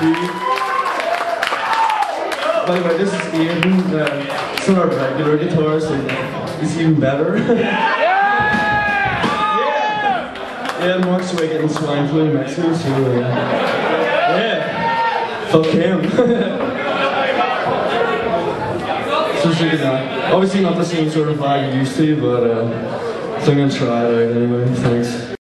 By the way, this is Ian, who's uh, sort of uh, regular guitarist, and he's even better. yeah! Yeah, Mark's away getting swine flu in Mexico, so uh, yeah, fuck him. Obviously not the same sort of vibe you used to, but uh, so I'm gonna try it anyway, thanks.